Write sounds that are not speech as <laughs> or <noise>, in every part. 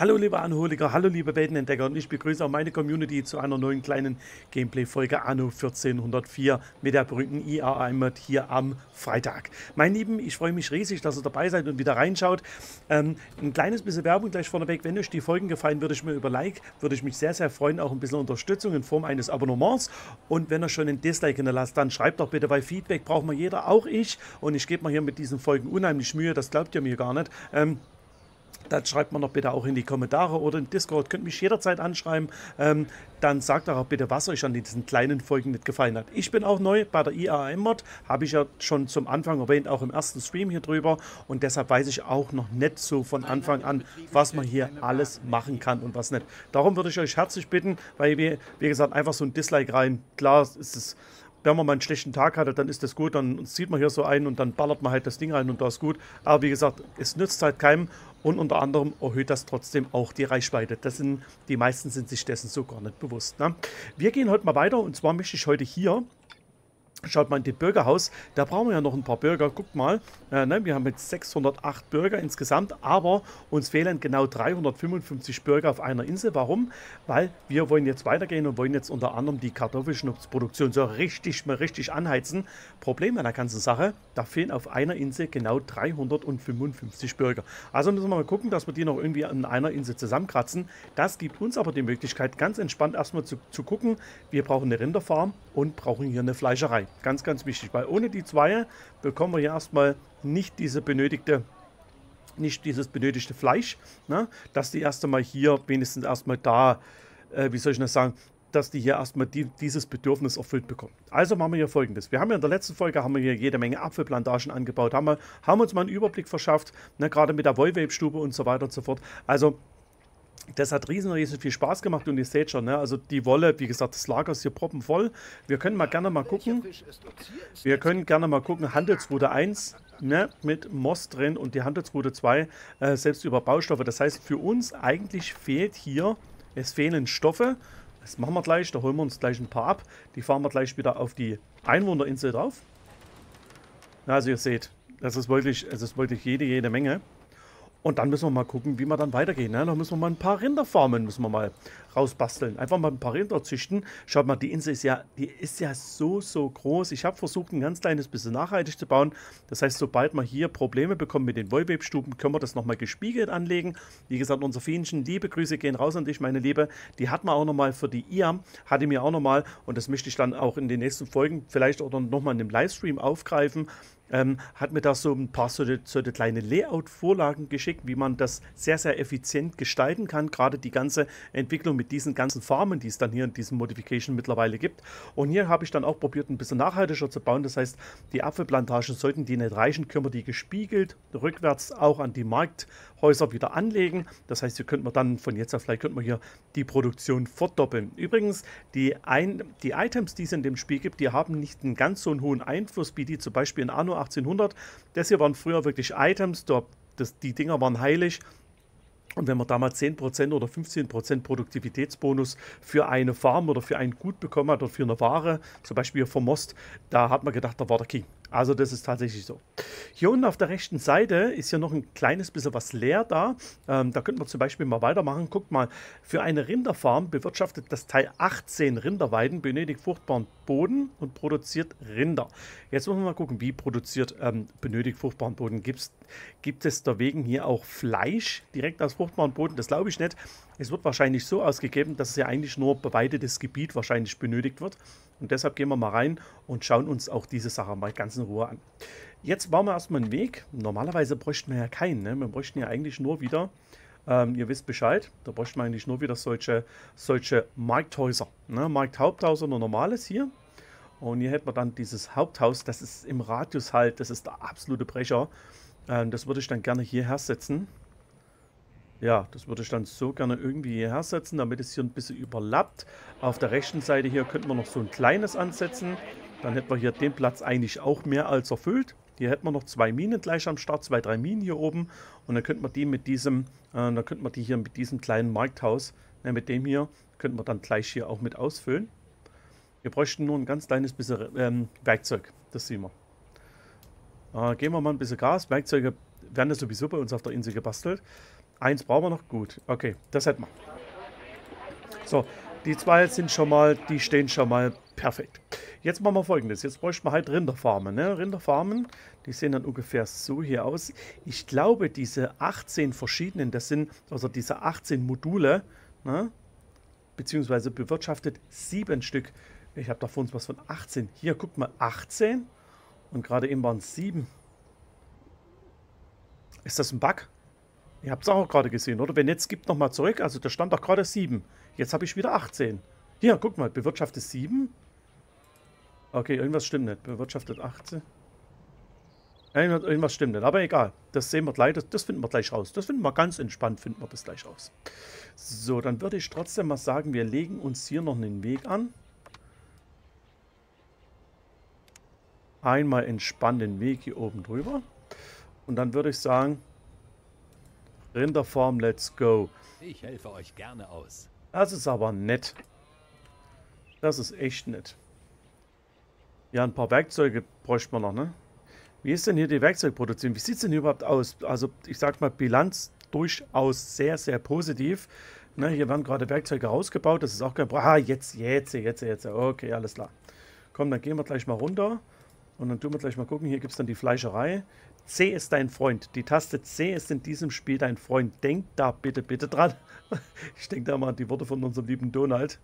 Hallo liebe Anholiger, hallo liebe Weltenentdecker und ich begrüße auch meine Community zu einer neuen kleinen Gameplay-Folge Anno 1404 mit der berühmten IAA-Mod hier am Freitag. Mein Lieben, ich freue mich riesig, dass ihr dabei seid und wieder reinschaut. Ähm, ein kleines bisschen Werbung gleich vorneweg. Wenn euch die Folgen gefallen, würde ich mir über Like, würde ich mich sehr, sehr freuen. Auch ein bisschen Unterstützung in Form eines Abonnements. Und wenn ihr schon ein Dislike hinterlasst, dann schreibt doch bitte, weil Feedback braucht man jeder, auch ich. Und ich gebe mir hier mit diesen Folgen unheimlich Mühe, das glaubt ihr mir gar nicht. Ähm, dann schreibt man doch bitte auch in die Kommentare oder in Discord. Könnt mich jederzeit anschreiben. Ähm, dann sagt doch auch bitte, was euch an diesen kleinen Folgen nicht gefallen hat. Ich bin auch neu bei der IAM-Mod. Habe ich ja schon zum Anfang erwähnt, auch im ersten Stream hier drüber. Und deshalb weiß ich auch noch nicht so von Anfang an, was man hier alles machen kann und was nicht. Darum würde ich euch herzlich bitten, weil wir, wie gesagt, einfach so ein Dislike rein. Klar, ist es wenn man mal einen schlechten Tag hatte, dann ist das gut, dann zieht man hier so ein und dann ballert man halt das Ding rein und da ist gut. Aber wie gesagt, es nützt halt keinem und unter anderem erhöht das trotzdem auch die Reichweite. Das sind, die meisten sind sich dessen so gar nicht bewusst. Ne? Wir gehen heute mal weiter und zwar möchte ich heute hier Schaut mal in das Bürgerhaus, da brauchen wir ja noch ein paar Bürger. Guckt mal, äh, ne, wir haben jetzt 608 Bürger insgesamt, aber uns fehlen genau 355 Bürger auf einer Insel. Warum? Weil wir wollen jetzt weitergehen und wollen jetzt unter anderem die Kartoffelschnupfproduktion so richtig, mal richtig anheizen. Problem an der ganzen Sache, da fehlen auf einer Insel genau 355 Bürger. Also müssen wir mal gucken, dass wir die noch irgendwie an einer Insel zusammenkratzen. Das gibt uns aber die Möglichkeit, ganz entspannt erstmal zu, zu gucken, wir brauchen eine Rinderfarm und brauchen hier eine Fleischerei. Ganz, ganz wichtig, weil ohne die zwei bekommen wir hier erstmal nicht diese benötigte nicht dieses benötigte Fleisch, ne? dass die erst einmal hier wenigstens erstmal da, äh, wie soll ich das sagen, dass die hier erstmal die, dieses Bedürfnis erfüllt bekommen. Also machen wir hier folgendes. Wir haben ja in der letzten Folge haben wir hier jede Menge Apfelplantagen angebaut, haben, wir, haben uns mal einen Überblick verschafft, ne, gerade mit der Wollwebstube und so weiter und so fort. Also das hat riesen, riesen viel Spaß gemacht und ihr seht schon, ne? also die Wolle, wie gesagt, das Lager ist hier proppenvoll. Wir können mal gerne mal gucken. Wir können gerne mal gucken, Handelsroute 1 ne? mit Moss drin und die Handelsroute 2 äh, selbst über Baustoffe. Das heißt, für uns eigentlich fehlt hier, es fehlen Stoffe. Das machen wir gleich, da holen wir uns gleich ein paar ab. Die fahren wir gleich wieder auf die Einwohnerinsel drauf. Also ihr seht, das ist wirklich, es ist wirklich jede, jede Menge. Und dann müssen wir mal gucken, wie wir dann weitergehen. Ne? Dann müssen wir mal ein paar Rinderfarmen müssen wir mal rausbasteln. Einfach mal ein paar Rinder züchten. Schaut mal, die Insel ist ja, die ist ja so, so groß. Ich habe versucht, ein ganz kleines bisschen nachhaltig zu bauen. Das heißt, sobald wir hier Probleme bekommen mit den Wollwebstuben, können wir das nochmal gespiegelt anlegen. Wie gesagt, unser Fienchen, liebe Grüße gehen raus an dich, meine Liebe. Die hat man auch nochmal für die IAM, hatte mir auch nochmal, und das möchte ich dann auch in den nächsten Folgen vielleicht auch nochmal in einem Livestream aufgreifen, ähm, hat mir da so ein paar so, so kleine Layout-Vorlagen geschickt, wie man das sehr, sehr effizient gestalten kann. Gerade die ganze Entwicklung mit diesen ganzen Farmen, die es dann hier in diesem Modification mittlerweile gibt. Und hier habe ich dann auch probiert, ein bisschen nachhaltiger zu bauen. Das heißt, die Apfelplantagen sollten die nicht reichen, können wir die gespiegelt rückwärts auch an die Markthäuser wieder anlegen. Das heißt, hier könnte man dann von jetzt auf gleich könnte man hier die Produktion verdoppeln. Übrigens, die, ein, die Items, die es in dem Spiel gibt, die haben nicht einen ganz so einen hohen Einfluss wie die zum Beispiel in Anno 1800. Das hier waren früher wirklich Items, da, das, die Dinger waren heilig. Und wenn man da mal 10% oder 15% Produktivitätsbonus für eine Farm oder für ein Gut bekommen hat oder für eine Ware, zum Beispiel vom Most, da hat man gedacht, da war der King. Also das ist tatsächlich so. Hier unten auf der rechten Seite ist hier noch ein kleines bisschen was leer da. Ähm, da könnten wir zum Beispiel mal weitermachen. Guckt mal, für eine Rinderfarm bewirtschaftet das Teil 18 Rinderweiden, benötigt fruchtbaren Boden und produziert Rinder. Jetzt müssen wir mal gucken, wie produziert ähm, benötigt fruchtbaren Boden. Gibt's, gibt es da wegen hier auch Fleisch direkt aus fruchtbaren Boden? Das glaube ich nicht. Es wird wahrscheinlich so ausgegeben, dass es ja eigentlich nur beweidetes Gebiet wahrscheinlich benötigt wird. Und deshalb gehen wir mal rein und schauen uns auch diese Sache mal ganz in Ruhe an. Jetzt bauen wir erstmal einen Weg. Normalerweise bräuchten wir ja keinen. Ne? Wir bräuchten ja eigentlich nur wieder, ähm, ihr wisst Bescheid, da bräuchten wir eigentlich nur wieder solche, solche Markthäuser. Ne? Markthaupthaus oder normales hier. Und hier hätten wir dann dieses Haupthaus, das ist im Radius halt, das ist der absolute Brecher. Ähm, das würde ich dann gerne hierher setzen. Ja, das würde ich dann so gerne irgendwie hierher setzen, damit es hier ein bisschen überlappt. Auf der rechten Seite hier könnten wir noch so ein kleines ansetzen. Dann hätten wir hier den Platz eigentlich auch mehr als erfüllt. Hier hätten wir noch zwei Minen gleich am Start, zwei, drei Minen hier oben. Und dann könnten wir die mit diesem, äh, dann könnten wir die hier mit diesem kleinen Markthaus, ne, mit dem hier, könnten wir dann gleich hier auch mit ausfüllen. Wir bräuchten nur ein ganz kleines bisschen ähm, Werkzeug, das sehen wir. Äh, geben wir mal ein bisschen Gas. Werkzeuge werden ja sowieso bei uns auf der Insel gebastelt. Eins brauchen wir noch. Gut. Okay, das hätten wir. So, die zwei sind schon mal, die stehen schon mal perfekt. Jetzt machen wir folgendes. Jetzt bräuchten wir halt Rinderfarmen. Ne? Rinderfarmen, die sehen dann ungefähr so hier aus. Ich glaube, diese 18 verschiedenen, das sind, also diese 18 Module, ne? beziehungsweise bewirtschaftet sieben Stück. Ich habe da vor uns was von 18. Hier, guckt mal, 18 und gerade eben waren es 7. Ist das ein Bug? Ihr habt es auch gerade gesehen, oder? Wenn jetzt gibt nochmal zurück, also da stand doch gerade 7. Jetzt habe ich wieder 18. Hier, guck mal, bewirtschaftet 7. Okay, irgendwas stimmt nicht. Bewirtschaftet 18. Irgendwas stimmt nicht, aber egal. Das sehen wir gleich, das, das, finden wir gleich raus. Das finden wir ganz entspannt, finden wir das gleich raus. So, dann würde ich trotzdem mal sagen, wir legen uns hier noch einen Weg an. Einmal entspannt den Weg hier oben drüber. Und dann würde ich sagen, Rinderfarm, let's go. Ich helfe euch gerne aus. Das ist aber nett. Das ist echt nett. Ja, ein paar Werkzeuge bräuchte man noch, ne? Wie ist denn hier die Werkzeugproduktion? Wie sieht es denn überhaupt aus? Also, ich sag mal, Bilanz durchaus sehr, sehr positiv. Ne, hier werden gerade Werkzeuge rausgebaut. Das ist auch kein Problem. Ah, jetzt, jetzt, jetzt, jetzt. Okay, alles klar. Komm, dann gehen wir gleich mal runter. Und dann tun wir gleich mal gucken. Hier gibt es dann die Fleischerei. C ist dein Freund. Die Taste C ist in diesem Spiel dein Freund. Denk da bitte, bitte dran. <laughs> Ich denke da mal an die Worte von unserem lieben Donald.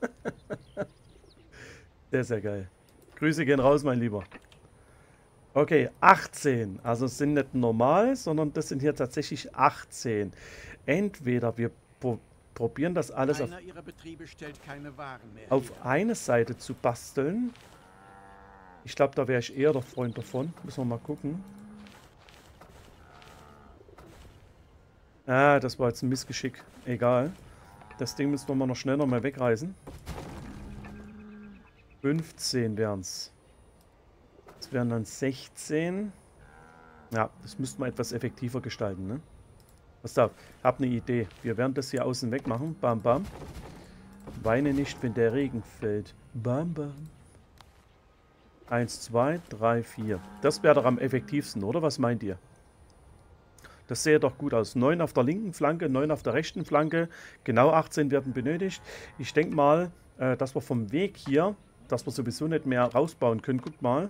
<laughs> Sehr, sehr geil. Grüße gehen raus, mein Lieber. Okay, 18. Also es sind nicht normal, sondern das sind hier tatsächlich 18. Entweder wir probieren das alles auf, auf eine Seite zu basteln. Ich glaube, da wäre ich eher der Freund davon. Müssen wir mal gucken. Ah, das war jetzt ein Missgeschick. Egal. Das Ding müssen wir mal noch schnell noch mal wegreißen. 15 wären es. Das wären dann 16. Ja, das müssten wir etwas effektiver gestalten, ne? Was da? Hab eine Idee. Wir werden das hier außen weg machen. Bam, bam. Weine nicht, wenn der Regen fällt. Bam, bam. Eins, zwei, drei, vier. Das wäre doch am effektivsten, oder? Was meint ihr? Das sähe doch gut aus. 9 auf der linken Flanke, 9 auf der rechten Flanke. Genau 18 werden benötigt. Ich denke mal, äh, dass wir vom Weg hier, dass wir sowieso nicht mehr rausbauen können. Guckt mal.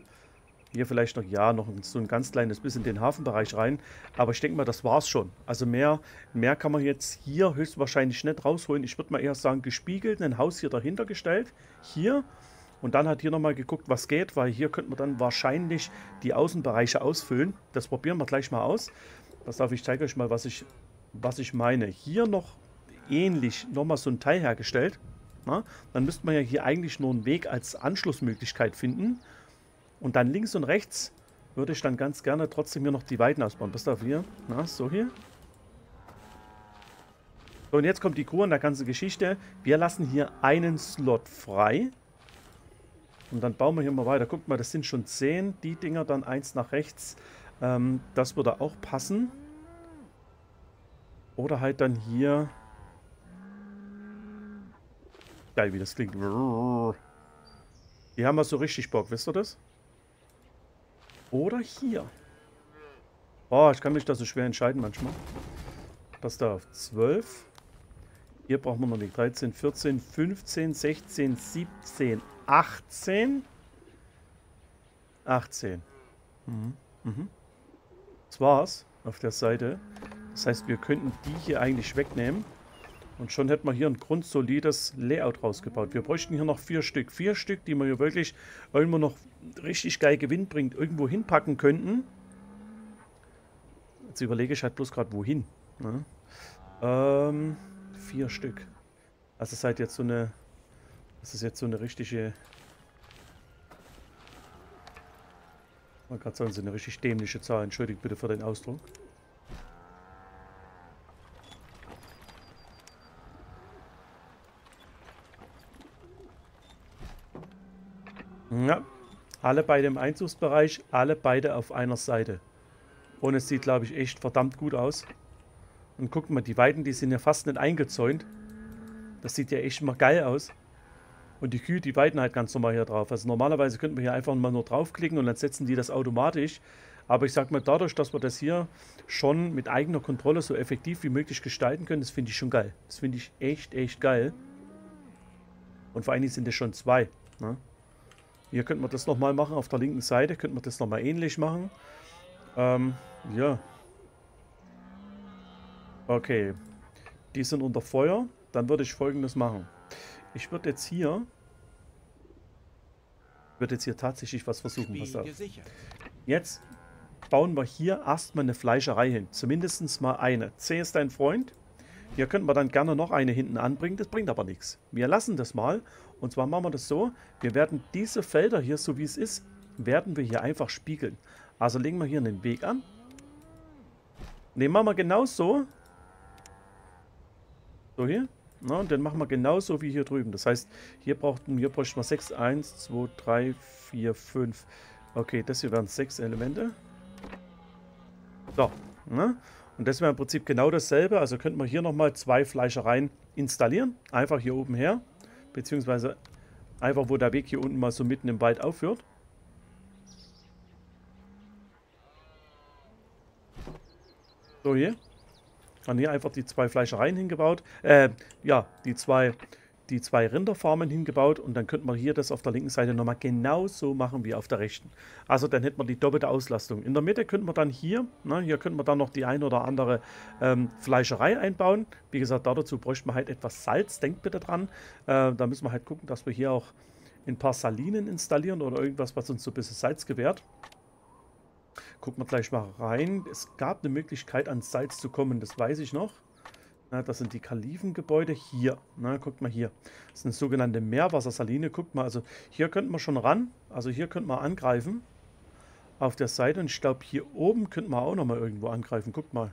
Hier vielleicht noch, ja, noch so ein ganz kleines bisschen in den Hafenbereich rein. Aber ich denke mal, das war's schon. Also mehr, mehr kann man jetzt hier höchstwahrscheinlich nicht rausholen. Ich würde mal eher sagen, gespiegelt, ein Haus hier dahinter gestellt. Hier. Und dann hat hier nochmal geguckt, was geht, weil hier könnte man dann wahrscheinlich die Außenbereiche ausfüllen. Das probieren wir gleich mal aus. Pass auf, ich zeige euch mal, was ich, was ich meine. Hier noch ähnlich nochmal so ein Teil hergestellt. Na? Dann müsste man ja hier eigentlich nur einen Weg als Anschlussmöglichkeit finden. Und dann links und rechts würde ich dann ganz gerne trotzdem hier noch die Weiden ausbauen. Passt auf hier. Na, so hier. Und jetzt kommt die Kur an der ganzen Geschichte. Wir lassen hier einen Slot frei. Und dann bauen wir hier mal weiter. Guckt mal, das sind schon 10. Die Dinger dann eins nach rechts. Ähm, das würde auch passen. Oder halt dann hier... Geil, wie das klingt. Die haben wir so richtig Bock, wisst ihr das? Oder hier. Oh, ich kann mich da so schwer entscheiden manchmal. Passt da auf. 12. Hier brauchen wir noch die 13, 14, 15, 16, 17, 18. 18. Mhm. Mhm. Das war's auf der Seite. Das heißt, wir könnten die hier eigentlich wegnehmen. Und schon hätten wir hier ein grundsolides Layout rausgebaut. Wir bräuchten hier noch vier Stück. Vier Stück, die wir hier wirklich irgendwo noch richtig geil Gewinn bringt, irgendwo hinpacken könnten. Jetzt überlege ich halt bloß gerade wohin. Ne? Ähm, vier Stück. Also seid jetzt so eine... Das ist jetzt so eine richtige... Man kann sagen, so eine richtig dämliche Zahl. Entschuldigt bitte für den Ausdruck. Ja, alle beide im Einzugsbereich, alle beide auf einer Seite. Und es sieht, glaube ich, echt verdammt gut aus. Und guckt mal, die Weiden, die sind ja fast nicht eingezäunt. Das sieht ja echt mal geil aus. Und die Kühe, die weiden halt ganz normal hier drauf. Also normalerweise könnten wir hier einfach mal nur draufklicken und dann setzen die das automatisch. Aber ich sag mal, dadurch, dass wir das hier schon mit eigener Kontrolle so effektiv wie möglich gestalten können, das finde ich schon geil. Das finde ich echt, echt geil. Und vor allen Dingen sind es schon zwei. Ne? Hier könnten wir das nochmal machen. Auf der linken Seite könnten wir das nochmal ähnlich machen. Ähm, ja. Okay. Die sind unter Feuer. Dann würde ich folgendes machen. Ich würde jetzt hier... würde jetzt hier tatsächlich was versuchen. Pass auf. Jetzt bauen wir hier erstmal eine Fleischerei hin. Zumindest mal eine. C ist dein Freund. Hier könnten wir dann gerne noch eine hinten anbringen. Das bringt aber nichts. Wir lassen das mal. Und zwar machen wir das so. Wir werden diese Felder hier, so wie es ist, werden wir hier einfach spiegeln. Also legen wir hier einen Weg an. Ne, machen wir genau so. So hier. Na, und dann machen wir genauso wie hier drüben. Das heißt, hier, brauchten, hier bräuchten wir 6, 1, 2, 3, 4, 5. Okay, das hier wären 6 Elemente. So, ne? Und das wäre im Prinzip genau dasselbe. Also könnten wir hier nochmal zwei Fleischereien installieren. Einfach hier oben her. Beziehungsweise einfach, wo der Weg hier unten mal so mitten im Wald aufhört. So hier. Dann hier einfach die zwei Fleischereien hingebaut. Äh, ja, die zwei die zwei Rinderfarmen hingebaut und dann könnte man hier das auf der linken Seite nochmal genauso machen wie auf der rechten. Also dann hätte man die doppelte Auslastung. In der Mitte könnte man dann hier, ne, hier könnte man dann noch die ein oder andere ähm, Fleischerei einbauen. Wie gesagt, dazu bräuchte man halt etwas Salz, denkt bitte dran. Äh, da müssen wir halt gucken, dass wir hier auch ein paar Salinen installieren oder irgendwas, was uns so ein bisschen Salz gewährt. Gucken wir gleich mal rein. Es gab eine Möglichkeit, an Salz zu kommen, das weiß ich noch. Na, das sind die Kalivengebäude hier. Na, guckt mal hier. Das ist eine sogenannte Meerwassersaline. Guckt mal, also hier könnten wir schon ran. Also hier könnten wir angreifen. Auf der Seite. Und ich glaube, hier oben könnten wir auch nochmal irgendwo angreifen. Guckt mal.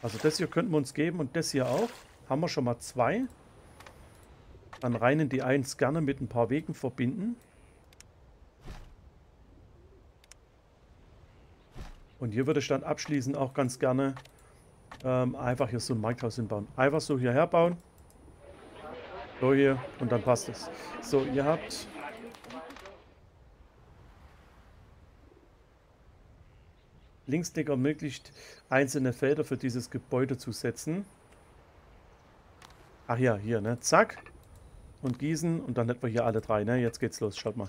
Also das hier könnten wir uns geben und das hier auch. Haben wir schon mal zwei. Dann rein in die 1 gerne mit ein paar Wegen verbinden. Und hier würde ich dann abschließend auch ganz gerne ähm, einfach hier so ein Markthaus hinbauen. Einfach so hierher bauen. So hier und dann passt es. So, ihr habt... Linksklick ermöglicht, einzelne Felder für dieses Gebäude zu setzen. Ach ja, hier, ne? Zack. Und gießen und dann hätten wir hier alle drei, ne? Jetzt geht's los, schaut mal.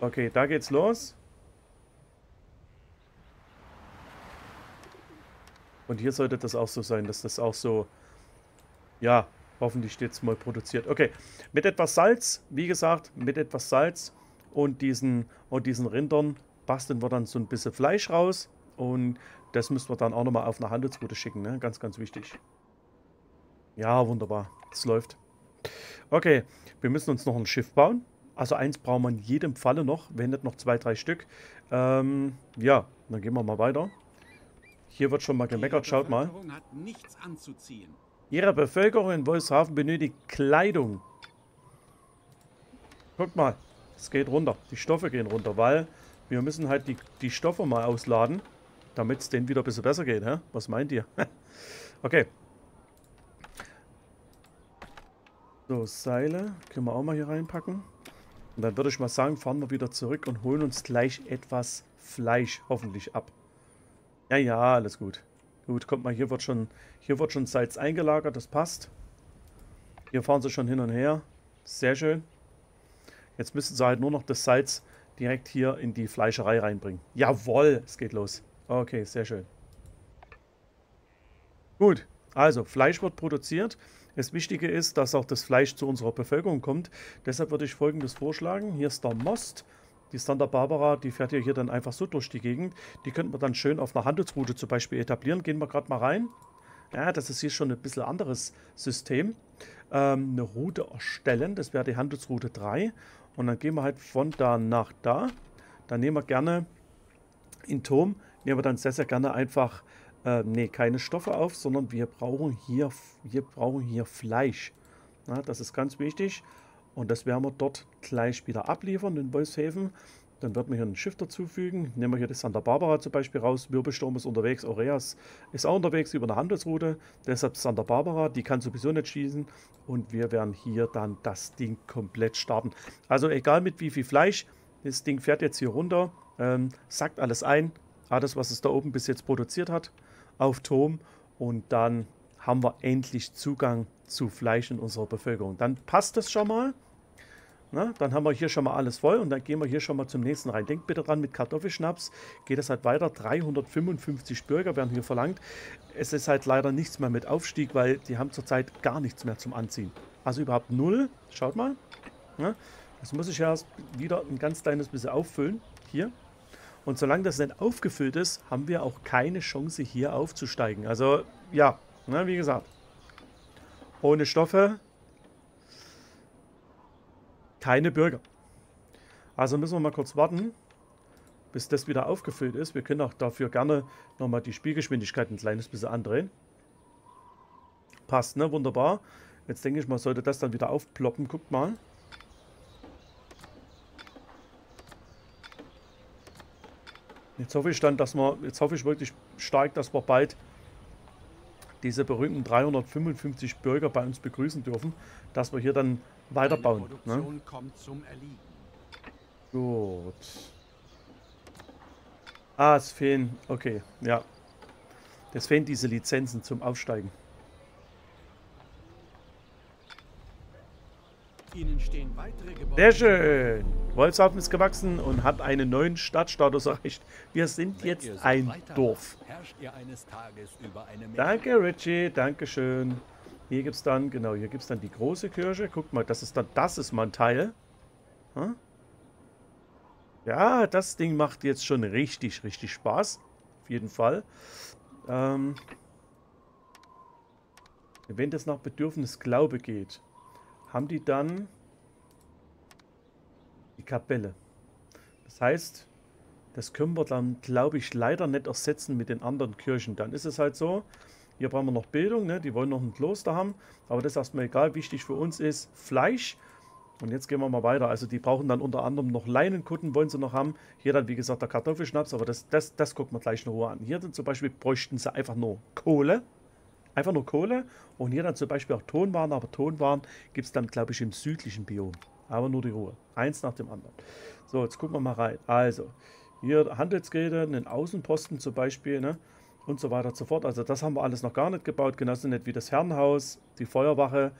Okay, da geht's los. Und hier sollte das auch so sein, dass das auch so, ja, hoffentlich jetzt mal produziert. Okay, mit etwas Salz, wie gesagt, mit etwas Salz und diesen, und diesen Rindern basteln wir dann so ein bisschen Fleisch raus. Und das müssen wir dann auch nochmal auf eine Handelsroute schicken, ne? Ganz, ganz wichtig. Ja, wunderbar. Es läuft. Okay, wir müssen uns noch ein Schiff bauen. Also eins brauchen wir in jedem Falle noch, wenn nicht noch zwei, drei Stück. Ähm, ja, dann gehen wir mal weiter. Hier wird schon mal gemeckert, schaut mal. Ihre Bevölkerung in Wolfshafen benötigt Kleidung. Guckt mal, es geht runter. Die Stoffe gehen runter, weil wir müssen halt die, die Stoffe mal ausladen, damit es denen wieder ein bisschen besser geht. Hä? Was meint ihr? <laughs> okay. So, Seile können wir auch mal hier reinpacken. Und dann würde ich mal sagen, fahren wir wieder zurück und holen uns gleich etwas Fleisch hoffentlich ab. Ja, ja, alles gut. Gut, kommt mal, hier wird schon, hier wird schon Salz eingelagert, das passt. Hier fahren sie schon hin und her. Sehr schön. Jetzt müssen sie halt nur noch das Salz direkt hier in die Fleischerei reinbringen. Jawohl, es geht los. Okay, sehr schön. Gut, also Fleisch wird produziert. Das Wichtige ist, dass auch das Fleisch zu unserer Bevölkerung kommt. Deshalb würde ich folgendes vorschlagen. Hier ist der Most. Die Santa Barbara, die fährt ja hier dann einfach so durch die Gegend. Die könnten wir dann schön auf einer Handelsroute zum Beispiel etablieren. Gehen wir gerade mal rein. Ja, das ist hier schon ein bisschen anderes System. Ähm, eine Route erstellen, das wäre die Handelsroute 3. Und dann gehen wir halt von da nach da. Dann nehmen wir gerne in Turm, nehmen wir dann sehr, sehr gerne einfach, äh, nee, keine Stoffe auf, sondern wir brauchen hier, wir brauchen hier Fleisch. Ja, das ist ganz wichtig. Und das werden wir dort gleich wieder abliefern in Wolfshäfen. Dann wird man hier ein Schiff dazufügen. Nehmen wir hier die Santa Barbara zum Beispiel raus. Wirbelsturm ist unterwegs, Aureas ist auch unterwegs über eine Handelsroute. Deshalb Santa Barbara, die kann sowieso nicht schießen. Und wir werden hier dann das Ding komplett starten. Also egal mit wie viel Fleisch, das Ding fährt jetzt hier runter. ähm, sackt alles ein, alles, was es da oben bis jetzt produziert hat, auf Turm und dann haben wir endlich Zugang zu Fleisch in unserer Bevölkerung. Dann passt das schon mal. Na, dann haben wir hier schon mal alles voll und dann gehen wir hier schon mal zum nächsten rein. Denkt bitte dran, mit Kartoffelschnaps geht es halt weiter. 355 Bürger werden hier verlangt. Es ist halt leider nichts mehr mit Aufstieg, weil die haben zurzeit gar nichts mehr zum Anziehen. Also überhaupt null. Schaut mal. Ja, das muss ich ja wieder ein ganz kleines bisschen auffüllen. Hier. Und solange das nicht aufgefüllt ist, haben wir auch keine Chance hier aufzusteigen. Also ja, na, wie gesagt. Ohne Stoffe keine Bürger. Also müssen wir mal kurz warten, bis das wieder aufgefüllt ist. Wir können auch dafür gerne nochmal die Spielgeschwindigkeit ein kleines bisschen andrehen. Passt, ne? Wunderbar. Jetzt denke ich mal, sollte das dann wieder aufploppen. Guckt mal. Jetzt hoffe ich dann, dass wir, jetzt hoffe ich wirklich stark, dass wir bald diese berühmten 355 Bürger bei uns begrüßen dürfen, dass wir hier dann weiterbauen. Ne? Gut. Ah, es fehlen, okay, ja. Es fehlen diese Lizenzen zum Aufsteigen. Ihnen stehen weitere Gebäude. Sehr schön. Wolfshafen ist gewachsen und hat einen neuen Stadtstatus erreicht. Wir sind jetzt ein Dorf. Danke, Richie. Dankeschön. Hier gibt es dann, genau, hier gibt es dann die große Kirche. Guckt mal, das ist dann, das ist mal ein Teil. Hm? Ja, das Ding macht jetzt schon richtig, richtig Spaß. Auf jeden Fall. Ähm, wenn das nach Bedürfnis Glaube geht, haben die dann die Kapelle. Das heißt, das können wir dann, glaube ich, leider nicht ersetzen mit den anderen Kirchen. Dann ist es halt so, hier brauchen wir noch Bildung, ne? die wollen noch ein Kloster haben, aber das ist erstmal egal. Wichtig für uns ist Fleisch. Und jetzt gehen wir mal weiter. Also die brauchen dann unter anderem noch Leinenkutten, wollen sie noch haben. Hier dann, wie gesagt, der Kartoffelschnaps, aber das, das, das gucken wir gleich in Ruhe an. Hier dann zum Beispiel bräuchten sie einfach nur Kohle. Einfach nur Kohle. Und hier dann zum Beispiel auch Tonwaren, aber Tonwaren gibt es dann, glaube ich, im südlichen Biom. Aber nur die Ruhe. Eins nach dem anderen. So, jetzt gucken wir mal rein. Also, hier Handelsgeräte, einen Außenposten zum Beispiel, ne? und so weiter und so fort. Also das haben wir alles noch gar nicht gebaut, genauso nicht wie das Herrenhaus, die Feuerwache.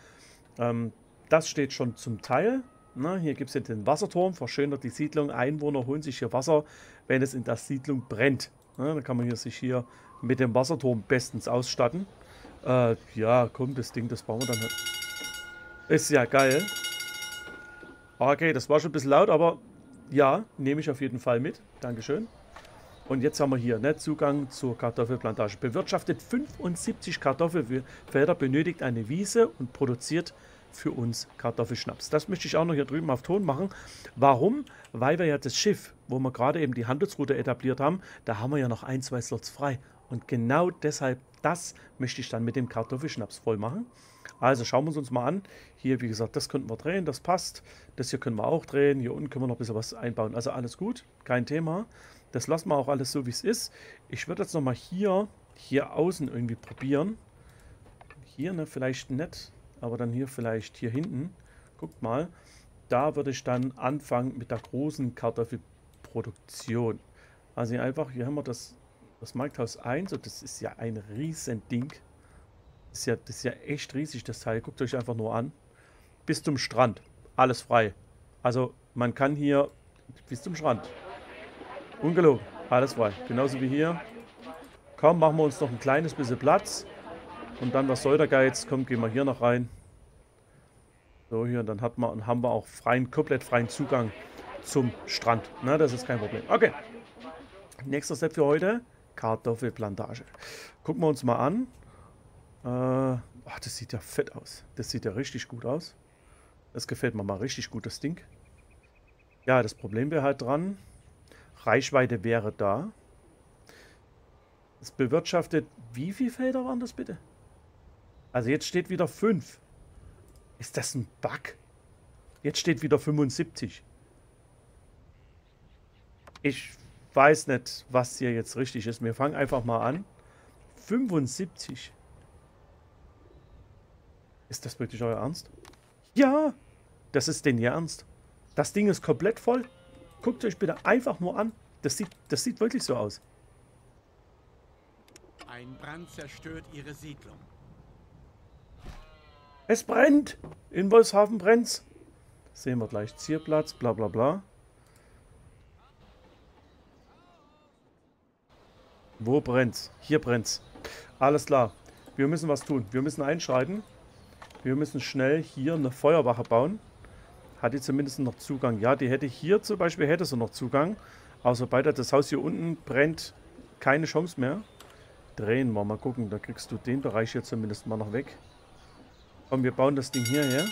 Ähm, das steht schon zum Teil. Na, hier gibt es den Wasserturm, verschönert die Siedlung. Einwohner holen sich hier Wasser, wenn es in der Siedlung brennt. Na, dann kann man hier sich hier mit dem Wasserturm bestens ausstatten. Äh, ja, komm, das Ding, das bauen wir dann halt. Ist ja geil. Okay, das war schon ein bisschen laut, aber ja, nehme ich auf jeden Fall mit. Dankeschön. Und jetzt haben wir hier ne, Zugang zur Kartoffelplantage. Bewirtschaftet 75 Kartoffelfelder, benötigt eine Wiese und produziert für uns Kartoffelschnaps. Das möchte ich auch noch hier drüben auf Ton machen. Warum? Weil wir ja das Schiff, wo wir gerade eben die Handelsroute etabliert haben, da haben wir ja noch ein, zwei Slots frei. Und genau deshalb, das möchte ich dann mit dem Kartoffelschnaps voll machen. Also schauen wir uns mal an. Hier, wie gesagt, das könnten wir drehen, das passt. Das hier können wir auch drehen. Hier unten können wir noch ein bisschen was einbauen. Also alles gut, kein Thema. Das lassen wir auch alles so, wie es ist. Ich würde jetzt nochmal hier, hier außen irgendwie probieren. Hier, ne, vielleicht nicht, aber dann hier vielleicht hier hinten. Guckt mal, da würde ich dann anfangen mit der großen Kartoffelproduktion. Also hier einfach, hier haben wir das, das Markthaus 1 und das ist ja ein riesen Ding. Das ist, ja, das ist ja echt riesig, das Teil. Guckt euch einfach nur an. Bis zum Strand. Alles frei. Also man kann hier bis zum Strand. Ungelogen. Alles frei. Genauso wie hier. Komm, machen wir uns noch ein kleines bisschen Platz. Und dann, was soll der Geiz? Komm, gehen wir hier noch rein. So, hier, dann hat man, haben wir auch freien, komplett freien Zugang zum Strand. Na, das ist kein Problem. Okay. Nächster Step für heute. Kartoffelplantage. Gucken wir uns mal an. Äh, ach, das sieht ja fett aus. Das sieht ja richtig gut aus. Das gefällt mir mal richtig gut, das Ding. Ja, das Problem wäre halt dran. Reichweite wäre da. Es bewirtschaftet, wie viele Felder waren das bitte? Also jetzt steht wieder 5. Ist das ein Bug? Jetzt steht wieder 75. Ich weiß nicht, was hier jetzt richtig ist. Wir fangen einfach mal an. 75. Ist das wirklich euer Ernst? Ja, das ist denn ihr Ernst. Das Ding ist komplett voll. Guckt euch bitte einfach nur an. das sieht, das sieht wirklich so aus. Ein Brand zerstört ihre Siedlung. Es brennt! In Wolfshafen brennt's. Sehen wir gleich. Zierplatz, bla bla bla. Wo brennt's? Hier brennt's. Alles klar. Wir müssen was tun. Wir müssen einschreiten. Wir müssen schnell hier eine Feuerwache bauen. Hat die zumindest noch Zugang? Ja, die hätte hier zum Beispiel hätte sie noch Zugang. Aber sobald das Haus hier unten brennt, keine Chance mehr. Drehen wir mal gucken. Da kriegst du den Bereich hier zumindest mal noch weg. Komm, wir bauen das Ding hierher.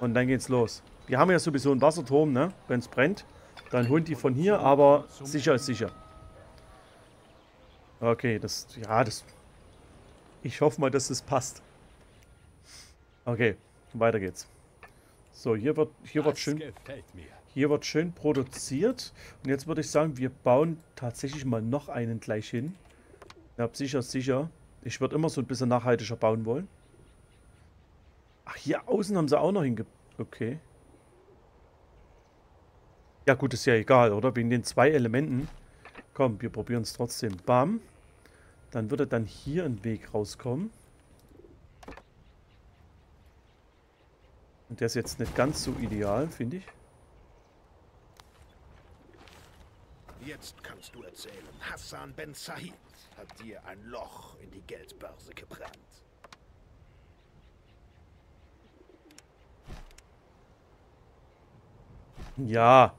Und dann geht's los. Die haben ja sowieso einen Wasserturm, ne? Wenn es brennt, dann holen die von hier, aber sicher ist sicher. Okay, das, ja, das, ich hoffe mal, dass es passt. Okay, weiter geht's. So, hier wird, hier wird schön, hier wird schön produziert. Und jetzt würde ich sagen, wir bauen tatsächlich mal noch einen gleich hin. Ja, sicher, sicher. Ich würde immer so ein bisschen nachhaltiger bauen wollen. Ach, hier außen haben sie auch noch hinge... Okay. Ja gut, ist ja egal, oder? Wegen den zwei Elementen. Komm, wir probieren es trotzdem. Bam. Dann würde dann hier ein Weg rauskommen. Und der ist jetzt nicht ganz so ideal, finde ich. Jetzt kannst du erzählen, Hassan Ben Said hat dir ein Loch in die Geldbörse gebrannt. Ja,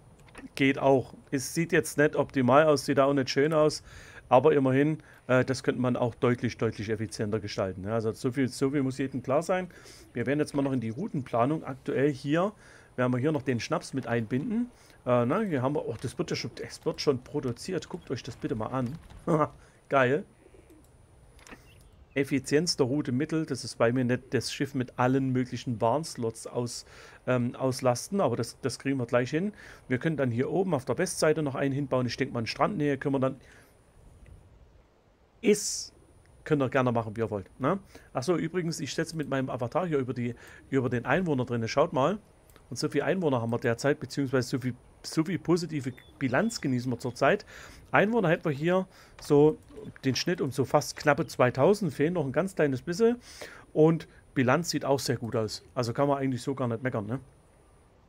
geht auch. Es sieht jetzt nicht optimal aus, sieht auch nicht schön aus, aber immerhin, äh, das könnte man auch deutlich, deutlich effizienter gestalten. Ja, also so viel, so viel muss jedem klar sein. Wir werden jetzt mal noch in die Routenplanung. Aktuell hier werden wir hier noch den Schnaps mit einbinden. Äh, na, hier haben wir, oh, das wird ja schon, es wird schon produziert. Guckt euch das bitte mal an. <laughs> Geil. Effizienz der Route Mittel, das ist bei mir nicht das Schiff mit allen möglichen Warnslots aus, ähm, auslasten, aber das, das kriegen wir gleich hin. Wir können dann hier oben auf der Westseite noch einen hinbauen. Ich denke mal, in Strandnähe können wir dann... Ist... Könnt ihr gerne machen, wie ihr wollt. Ne? Achso, übrigens, ich setze mit meinem Avatar hier über, die, über den Einwohner drin. Schaut mal. Und so viele Einwohner haben wir derzeit, beziehungsweise so viel, so viel positive Bilanz genießen wir zurzeit. Einwohner hätten wir hier so den Schnitt um so fast knappe 2000, fehlen noch ein ganz kleines bisschen. Und Bilanz sieht auch sehr gut aus. Also kann man eigentlich so gar nicht meckern. Ne?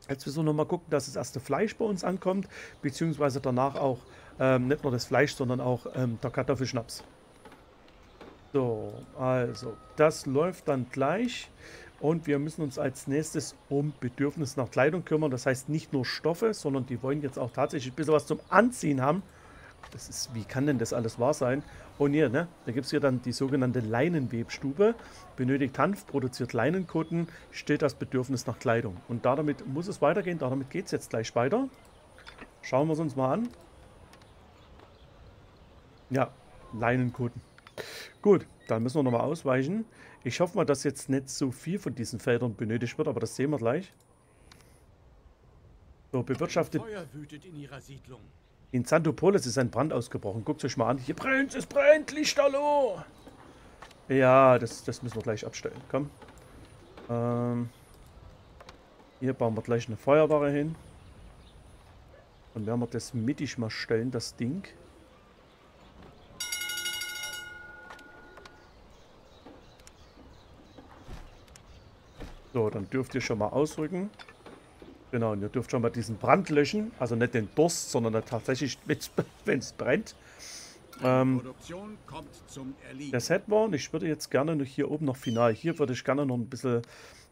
Jetzt müssen wir noch mal gucken, dass das erste Fleisch bei uns ankommt, beziehungsweise danach auch ähm, nicht nur das Fleisch, sondern auch ähm, der Kartoffelschnaps. So, also das läuft dann gleich. Und wir müssen uns als nächstes um Bedürfnis nach Kleidung kümmern. Das heißt nicht nur Stoffe, sondern die wollen jetzt auch tatsächlich ein bisschen was zum Anziehen haben. Das ist, wie kann denn das alles wahr sein? Und hier, ne, da gibt es hier dann die sogenannte Leinenwebstube. Benötigt Hanf, produziert Leinenkutten, steht das Bedürfnis nach Kleidung. Und damit muss es weitergehen, damit geht es jetzt gleich weiter. Schauen wir es uns mal an. Ja, Leinenkutten. Gut, dann müssen wir nochmal ausweichen. Ich hoffe mal, dass jetzt nicht so viel von diesen Feldern benötigt wird, aber das sehen wir gleich. So, bewirtschaftet... In. In Santopolis ist ein Brand ausgebrochen. Guckt euch mal an. Hier brennt es, brennt, Lichterloh! Ja, das, das müssen wir gleich abstellen. Komm. Ähm, hier bauen wir gleich eine Feuerware hin. Und werden wir das mittig mal stellen, das Ding. So, dann dürft ihr schon mal ausrücken. Genau, und ihr dürft schon mal diesen Brand löschen. Also nicht den Durst, sondern tatsächlich, <laughs> wenn es brennt. Ähm, das hätten wir. Und ich würde jetzt gerne noch hier oben noch final. Hier würde ich gerne noch ein bisschen,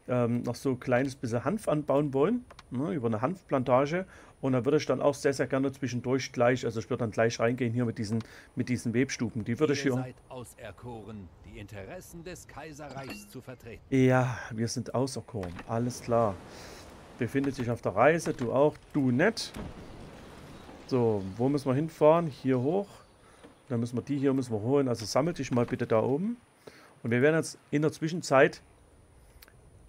ähm, noch so ein kleines bisschen Hanf anbauen wollen. Ne, über eine Hanfplantage. Und da würde ich dann auch sehr, sehr gerne zwischendurch gleich, also ich würde dann gleich reingehen hier mit diesen, mit diesen Webstuben. Die würde ich hier... Seid auserkoren, die Interessen des Kaiserreichs zu vertreten. Ja, wir sind auserkoren. Alles klar befindet sich auf der Reise. Du auch, du nicht. So, wo müssen wir hinfahren? Hier hoch. Dann müssen wir die hier müssen wir holen. Also sammelt dich mal bitte da oben. Und wir werden jetzt in der Zwischenzeit,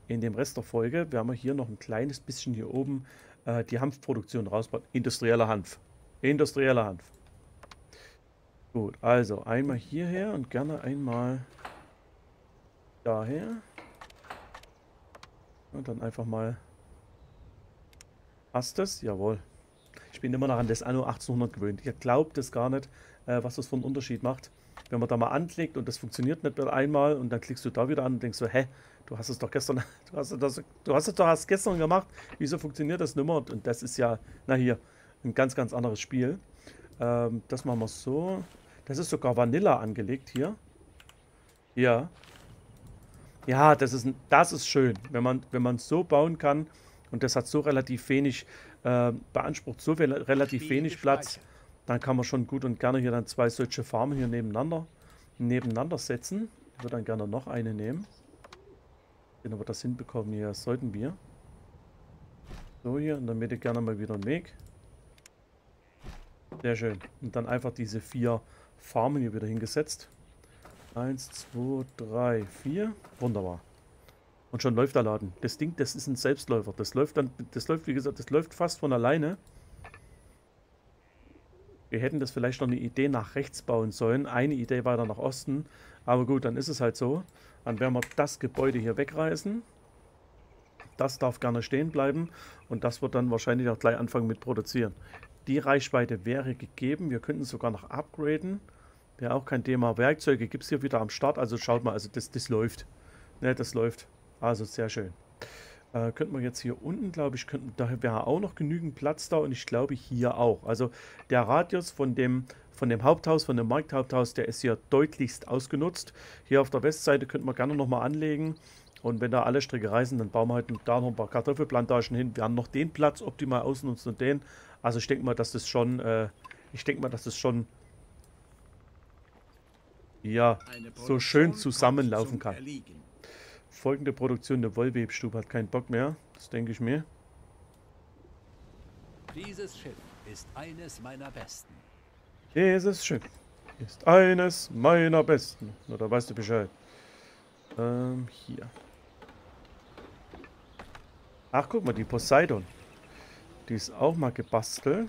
in dem Rest der Folge, werden wir hier noch ein kleines bisschen hier oben äh, die Hanfproduktion rausbauen. Industrieller Hanf. Industrieller Hanf. Gut, also einmal hierher und gerne einmal daher. Und dann einfach mal Passt das? Jawohl. Ich bin immer noch an das Anno 1800 gewöhnt. Ihr glaubt es gar nicht, äh, was das für einen Unterschied macht. Wenn man da mal anklickt und das funktioniert nicht einmal und dann klickst du da wieder an und denkst so, hä, du hast es doch gestern, <laughs> du hast, das, du hast es doch erst gestern gemacht, wieso funktioniert das nicht mehr? Und das ist ja, na hier, ein ganz, ganz anderes Spiel. Ähm, das machen wir so. Das ist sogar Vanilla angelegt hier. Ja. Ja, das ist, das ist schön, wenn man wenn man so bauen kann und das hat so relativ wenig, äh, beansprucht so viel, relativ wenig Platz, dann kann man schon gut und gerne hier dann zwei solche Farmen hier nebeneinander, nebeneinander setzen. Ich würde dann gerne noch eine nehmen. Wenn wir das hinbekommen hier, sollten wir. So hier in der Mitte gerne mal wieder einen Weg. Sehr schön. Und dann einfach diese vier Farmen hier wieder hingesetzt. Eins, zwei, drei, vier. Wunderbar. Und schon läuft der Laden. Das Ding, das ist ein Selbstläufer. Das läuft dann, das läuft, wie gesagt, das läuft fast von alleine. Wir hätten das vielleicht noch eine Idee nach rechts bauen sollen. Eine Idee weiter nach Osten. Aber gut, dann ist es halt so. Dann werden wir das Gebäude hier wegreißen. Das darf gerne stehen bleiben. Und das wird dann wahrscheinlich auch gleich anfangen mit produzieren. Die Reichweite wäre gegeben. Wir könnten sogar noch upgraden. Wäre auch kein Thema. Werkzeuge gibt es hier wieder am Start. Also schaut mal, also das, das läuft. Ne, das läuft. Also sehr schön. Äh, könnten wir jetzt hier unten, glaube ich, könnten, da wäre auch noch genügend Platz da und ich glaube hier auch. Also der Radius von dem, von dem Haupthaus, von dem Markthaupthaus, der ist hier deutlichst ausgenutzt. Hier auf der Westseite könnten wir gerne nochmal anlegen. Und wenn da alle Stricke reisen, dann bauen wir halt da noch ein paar Kartoffelplantagen hin. Wir haben noch den Platz optimal ausgenutzt und den. Also ich denke mal, dass das schon, äh, ich denke mal, dass das schon, ja, so schön zusammenlaufen kann. Folgende Produktion der Wollwebstube hat keinen Bock mehr. Das denke ich mir. Dieses Schiff ist eines meiner besten. Dieses Schiff ist eines meiner besten. Na, da weißt du Bescheid. Ähm, hier. Ach, guck mal, die Poseidon. Die ist auch mal gebastelt.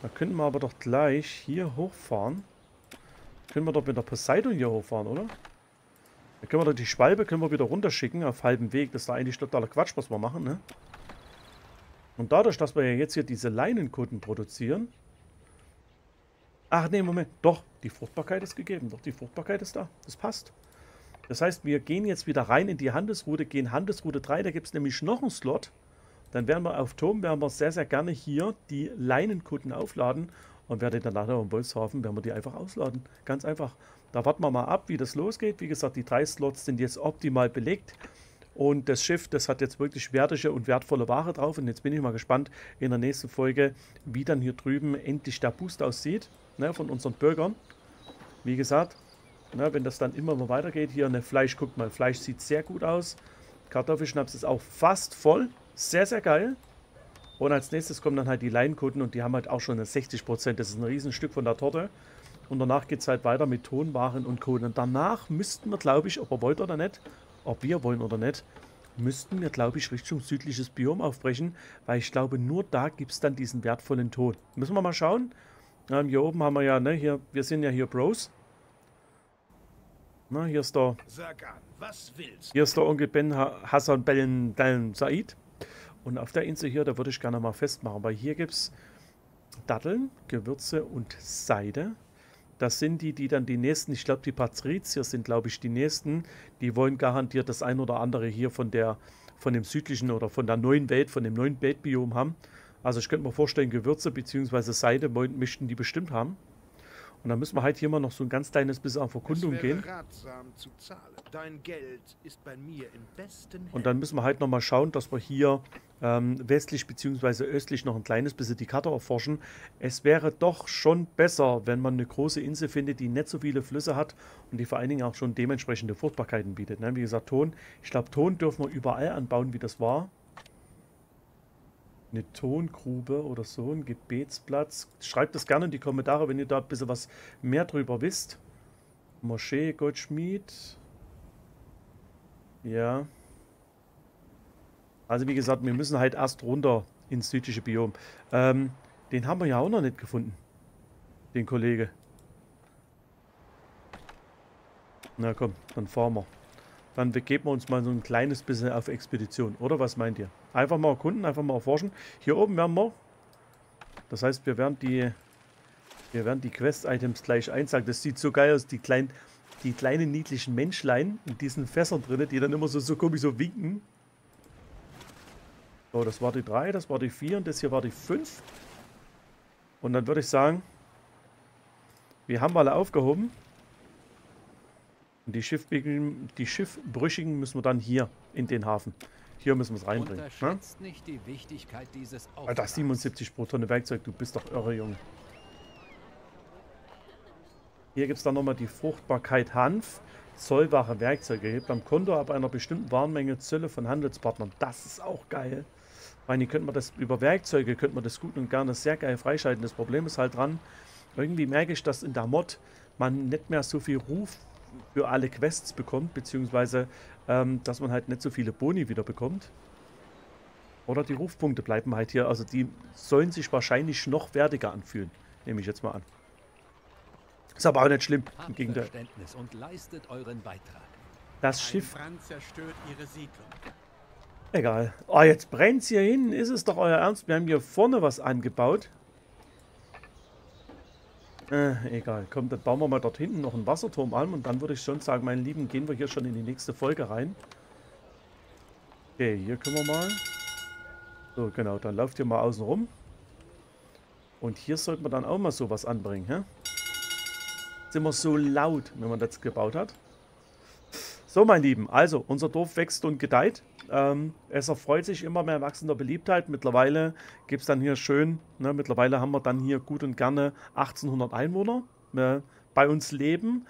Da könnten wir aber doch gleich hier hochfahren. Können wir doch mit der Poseidon hier hochfahren, oder? Dann können wir doch die Schwalbe können wir wieder runterschicken auf halbem Weg. Das ist da eigentlich totaler Quatsch, was wir machen, ne? Und dadurch, dass wir ja jetzt hier diese Leinenkutten produzieren... Ach nee, Moment. Doch, die Fruchtbarkeit ist gegeben. Doch, die Fruchtbarkeit ist da. Das passt. Das heißt, wir gehen jetzt wieder rein in die Handelsroute, gehen Handelsroute 3. Da gibt es nämlich noch einen Slot. Dann werden wir auf Turm, werden wir sehr, sehr gerne hier die Leinenkutten aufladen. Und werden dann nachher im Wolfshafen, werden wir die einfach ausladen. Ganz einfach. Da warten wir mal ab, wie das losgeht. Wie gesagt, die drei Slots sind jetzt optimal belegt. Und das Schiff, das hat jetzt wirklich wertige und wertvolle Ware drauf. Und jetzt bin ich mal gespannt in der nächsten Folge, wie dann hier drüben endlich der Boost aussieht ne, von unseren Bürgern. Wie gesagt, ne, wenn das dann immer mal weitergeht, hier eine Fleisch, guckt mal, Fleisch sieht sehr gut aus. Kartoffelschnaps ist auch fast voll. Sehr, sehr geil. Und als nächstes kommen dann halt die Leinkutten und die haben halt auch schon 60%. Das ist ein Riesenstück von der Torte. Und danach geht es halt weiter mit Tonwaren und Co. Und danach müssten wir, glaube ich, ob er wollt oder nicht, ob wir wollen oder nicht, müssten wir, glaube ich, Richtung südliches Biom aufbrechen, weil ich glaube, nur da gibt es dann diesen wertvollen Ton. Müssen wir mal schauen. Ähm, hier oben haben wir ja, ne, hier, wir sind ja hier Bros. Na, hier ist der, hier ist der Onkel Ben Hassan Ben Said. Und auf der Insel hier, da würde ich gerne mal festmachen, weil hier gibt es Datteln, Gewürze und Seide. Das sind die, die dann die nächsten, ich glaube die Patrizier sind glaube ich die nächsten, die wollen garantiert das ein oder andere hier von der von dem südlichen oder von der neuen Welt, von dem neuen Weltbiom haben. Also ich könnte mir vorstellen, Gewürze bzw. Seide möchten die bestimmt haben. Und dann müssen wir halt hier mal noch so ein ganz kleines bisschen auf Verkundung gehen. Und dann müssen wir halt nochmal schauen, dass wir hier ähm, westlich bzw. östlich noch ein kleines bisschen die Karte erforschen. Es wäre doch schon besser, wenn man eine große Insel findet, die nicht so viele Flüsse hat und die vor allen Dingen auch schon dementsprechende Fruchtbarkeiten bietet. Ne? Wie gesagt, Ton. Ich glaube, Ton dürfen wir überall anbauen, wie das war eine Tongrube oder so, ein Gebetsplatz. Schreibt das gerne in die Kommentare, wenn ihr da ein bisschen was mehr drüber wisst. Moschee, Goldschmied. Ja. Also wie gesagt, wir müssen halt erst runter ins südliche Biom. Ähm, den haben wir ja auch noch nicht gefunden. Den Kollege. Na komm, dann fahren wir. Dann begeben wir uns mal so ein kleines bisschen auf Expedition. Oder was meint ihr? Einfach mal erkunden, einfach mal erforschen. Hier oben werden wir Das heißt, wir werden die, wir werden die Quest-Items gleich einsagen. Das sieht so geil aus, die kleinen, die kleinen niedlichen Menschlein in diesen Fässern drin, die dann immer so, so komisch so winken. So, das war die 3, das war die 4 und das hier war die 5. Und dann würde ich sagen, wir haben alle aufgehoben. Und die, die Schiffbrüchigen müssen wir dann hier in den Hafen. Hier müssen wir es reinbringen. Ne? nicht die Wichtigkeit dieses Alter, 77 pro Tonne Werkzeug, du bist doch irre, Junge. Hier gibt es dann nochmal die Fruchtbarkeit Hanf. Zollware Werkzeuge hebt am Konto ab einer bestimmten Warenmenge Zölle von Handelspartnern. Das ist auch geil. Ich meine, könnte man das über Werkzeuge könnte man das gut und gerne sehr geil freischalten. Das Problem ist halt dran, irgendwie merke ich, dass in der Mod man nicht mehr so viel Ruf für alle Quests bekommt, beziehungsweise ähm, dass man halt nicht so viele Boni wieder bekommt. Oder die Rufpunkte bleiben halt hier, also die sollen sich wahrscheinlich noch wertiger anfühlen, nehme ich jetzt mal an. Ist aber auch nicht schlimm, im Gegenteil. Und leistet euren Beitrag. Das Schiff... Egal. Oh, jetzt brennt es hier hin. Ist es doch euer Ernst? Wir haben hier vorne was angebaut. Äh, egal. Komm, dann bauen wir mal dort hinten noch einen Wasserturm an und dann würde ich schon sagen, meine Lieben, gehen wir hier schon in die nächste Folge rein. Okay, hier können wir mal. So, genau, dann lauft ihr mal außen rum. Und hier sollten wir dann auch mal sowas anbringen, hä? Ist immer so laut, wenn man das gebaut hat. So, mein Lieben, also, unser Dorf wächst und gedeiht. Ähm, es erfreut sich immer mehr wachsender Beliebtheit. Mittlerweile gibt es dann hier schön, ne, mittlerweile haben wir dann hier gut und gerne 1800 Einwohner äh, bei uns leben.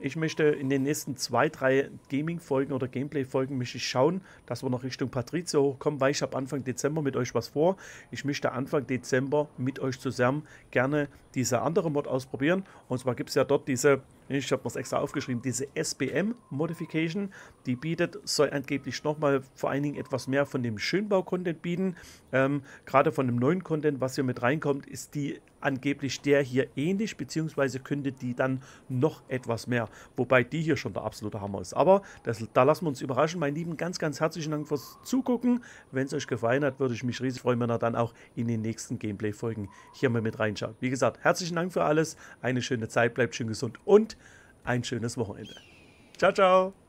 Ich möchte in den nächsten zwei, drei Gaming-Folgen oder Gameplay-Folgen schauen, dass wir noch Richtung Patrizia hochkommen, weil ich habe Anfang Dezember mit euch was vor. Ich möchte Anfang Dezember mit euch zusammen gerne diese andere Mod ausprobieren. Und zwar gibt es ja dort diese ich habe es extra aufgeschrieben, diese SBM-Modification, die bietet, soll angeblich nochmal vor allen Dingen etwas mehr von dem Schönbau-Content bieten. Ähm, Gerade von dem neuen Content, was hier mit reinkommt, ist die angeblich der hier ähnlich, beziehungsweise könnte die dann noch etwas mehr, wobei die hier schon der absolute Hammer ist. Aber das, da lassen wir uns überraschen. Mein Lieben, ganz, ganz herzlichen Dank fürs Zugucken. Wenn es euch gefallen hat, würde ich mich riesig freuen, wenn ihr dann auch in den nächsten Gameplay-Folgen hier mal mit reinschaut. Wie gesagt, herzlichen Dank für alles, eine schöne Zeit, bleibt schön gesund und ein schönes Wochenende. Ciao, ciao.